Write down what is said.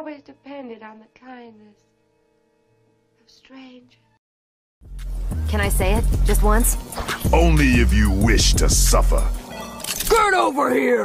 always depended on the kindness of strangers. Can I say it? Just once? Only if you wish to suffer. Get over here!